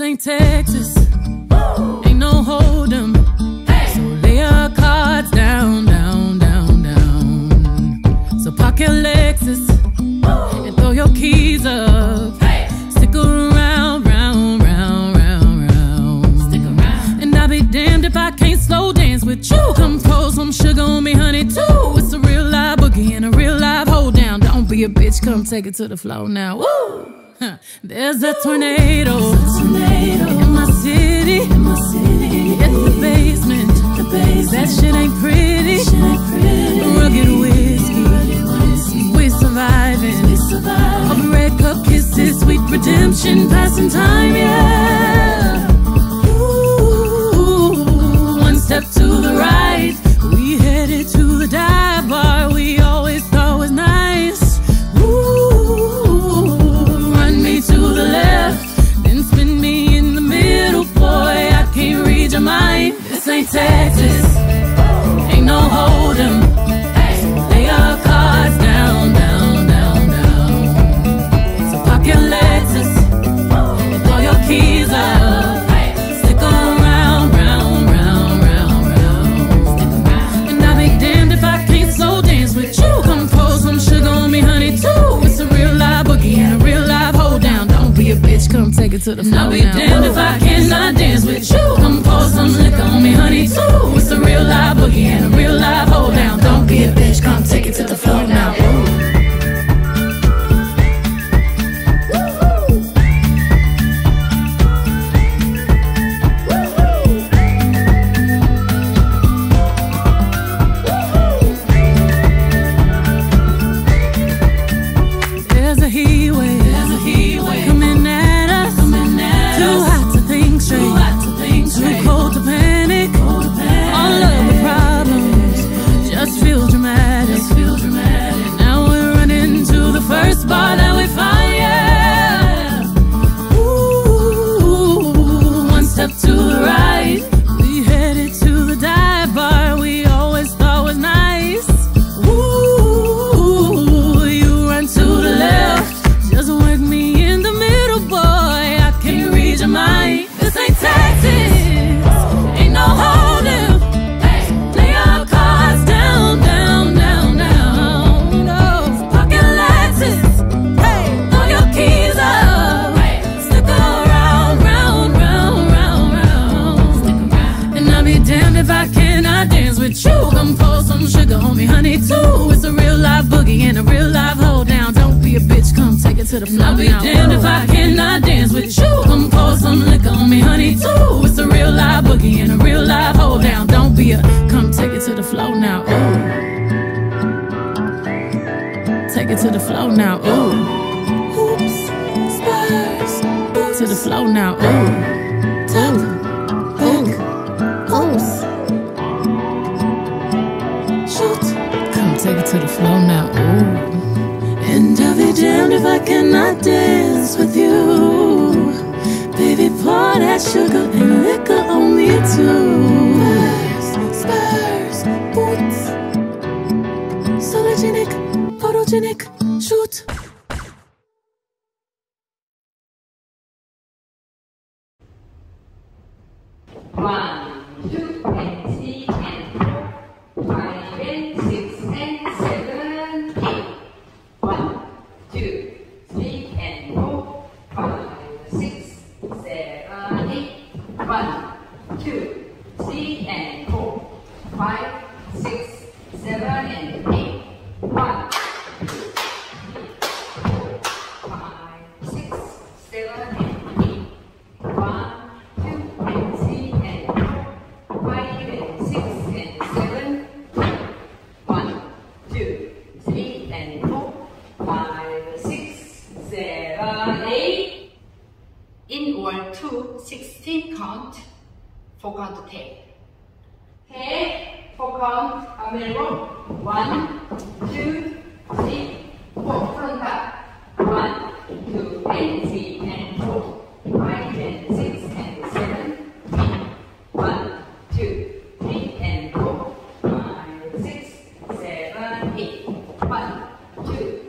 ain't Texas. Ain't no hold 'em. So lay your cards down, down, down, down. So park your Lexus and throw your keys up. Stick around, round, round, round, round. Stick around. And I'll be damned if I can't slow dance with you. Come pour some sugar on me, honey, too. It's a real live boogie and a real live hoedown. Don't be a bitch, come take it to the floor now. Woo! There's a tornado, in my city, Texas, take it to the floor. I'll be damned if I cannot dance with you. Come pour some liquor on me, honey, too. It's a real live boogie and a real live hoedown. Don't be a bitch, come take it to the floor with you. Come some sugar me, honey, too. It's a real live boogie and a real live hoedown. Don't be a bitch, come take to the floor. I'll be damned if I cannot dance with you. Come pour some liquor on me, honey, too. It's a real live boogie and a real live hoedown. Don't be a come take it to the floor now. Ooh. Take it to the floor now. Ooh. Hoops, spurs, to the floor now. Ooh. Tap, hook, pulse. Shoot. Come take it to the floor now. Ooh. And I'll damned if I cannot dance with you. Baby, pour that sugar and liquor on me too. Spurs, spurs, boots. Sologenic, photogenic, shoot. One, two, two, three, and four, five, six, seven, and eight. Four count take. Take, four count, a middle. One, two, three, four, front back. One, two, and three, and four, five, and six, and seven. One, two, three, and four, five, six, seven, eight. One, two,